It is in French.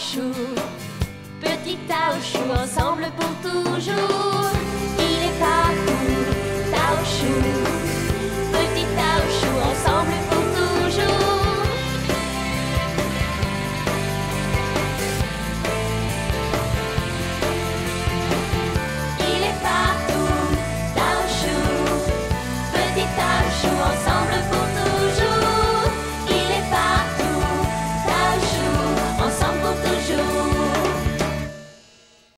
Petit Taochou, ensemble pour toujours.